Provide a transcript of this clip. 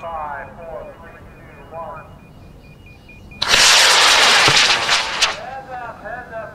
five, four, three, two, one. Heads up, heads up.